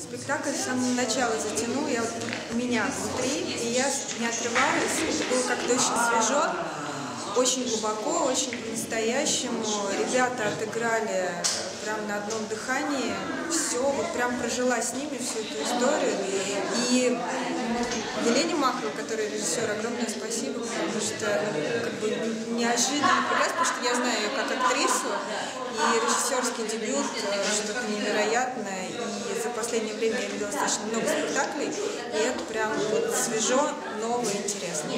Спектакль с самого начала затянул я, меня внутри, и я не отрывалась. Это было как-то очень свежо, очень глубоко, очень по-настоящему. Ребята отыграли прям на одном дыхании все, вот прям прожила с ними всю эту историю. И Елене Маховой, которая режиссер, огромное спасибо, потому что ну, как бы неожиданно прекрасно, потому что я знаю ее как актрису, и режиссерский дебют э, что-то невероятное, последнее время я видела достаточно много спектаклей, и это прям вот свежо, ново, интересно.